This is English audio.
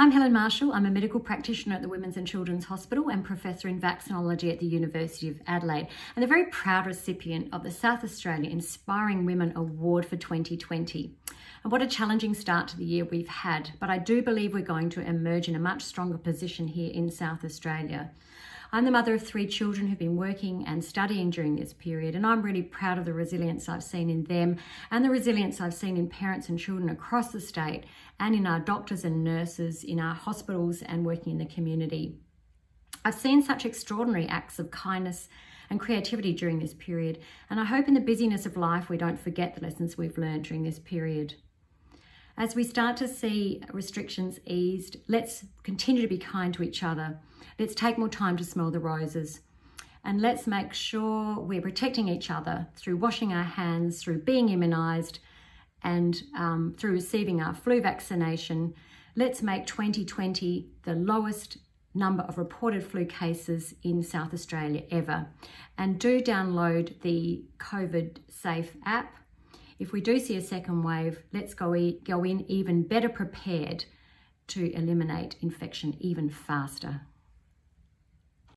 I'm Helen Marshall. I'm a medical practitioner at the Women's and Children's Hospital and professor in vaccinology at the University of Adelaide, and a very proud recipient of the South Australia Inspiring Women Award for 2020. And what a challenging start to the year we've had, but I do believe we're going to emerge in a much stronger position here in South Australia. I'm the mother of three children who've been working and studying during this period, and I'm really proud of the resilience I've seen in them and the resilience I've seen in parents and children across the state and in our doctors and nurses, in our hospitals, and working in the community. I've seen such extraordinary acts of kindness and creativity during this period, and I hope in the busyness of life we don't forget the lessons we've learned during this period. As we start to see restrictions eased, let's continue to be kind to each other. Let's take more time to smell the roses. And let's make sure we're protecting each other through washing our hands, through being immunised, and um, through receiving our flu vaccination. Let's make 2020 the lowest number of reported flu cases in South Australia ever. And do download the COVID Safe app if we do see a second wave, let's go, e go in even better prepared to eliminate infection even faster.